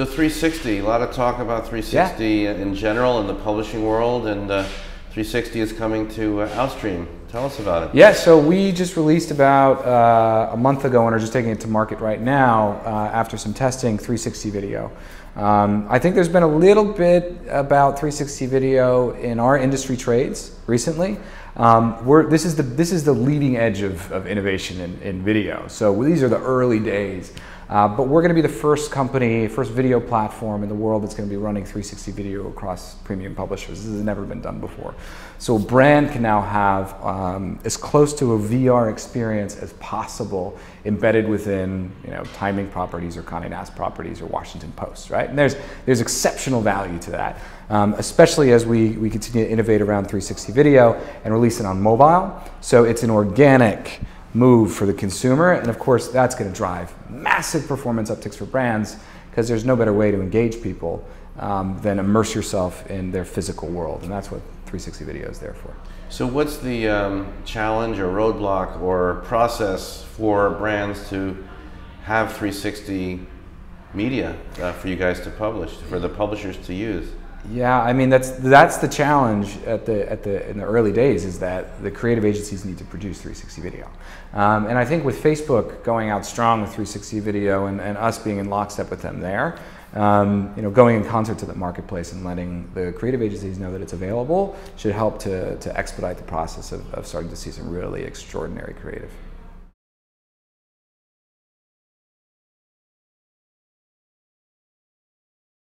So 360, a lot of talk about 360 yeah. in general in the publishing world, and uh, 360 is coming to uh, Outstream. Tell us about it. Yeah, so we just released about uh, a month ago and are just taking it to market right now uh, after some testing 360 video. Um, I think there's been a little bit about 360 video in our industry trades recently. Um, this, is the, this is the leading edge of, of innovation in, in video. So these are the early days. Uh, but we're going to be the first company, first video platform in the world that's going to be running 360 video across premium publishers. This has never been done before. So a brand can now have um, as close to a VR experience as possible embedded within you know, Time Inc. properties or Condé Nast properties or Washington Post, right? And there's, there's exceptional value to that, um, especially as we, we continue to innovate around 360 video and release it on mobile. So it's an organic move for the consumer. And of course, that's going to drive massive performance upticks for brands because there's no better way to engage people um, than immerse yourself in their physical world. And that's what 360 video is there for. So, what's the um, challenge or roadblock or process for brands to have 360 media uh, for you guys to publish, for the publishers to use? Yeah, I mean that's that's the challenge at the at the in the early days is that the creative agencies need to produce 360 video, um, and I think with Facebook going out strong with 360 video and, and us being in lockstep with them there, um, you know, going in concert to the marketplace and letting the creative agencies know that it's available should help to to expedite the process of, of starting to see some really extraordinary creative.